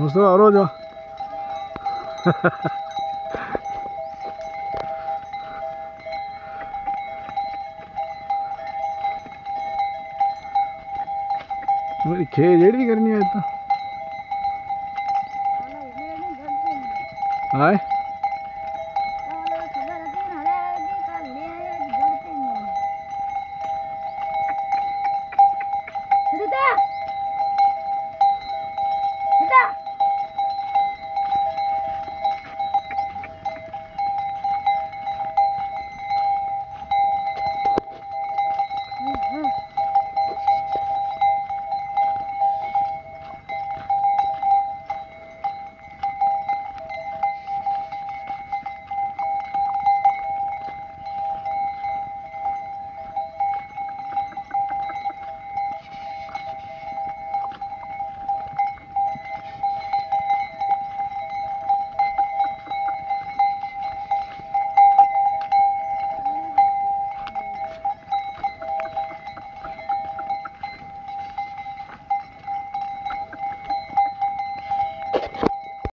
दोस्तों और हो जाओ। मेरी खे जेड़ी करनी है तो। आए।